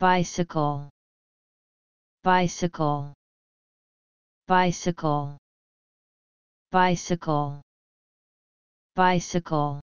bicycle. Bicycle. Bicycle. Bicycle. Bicycle.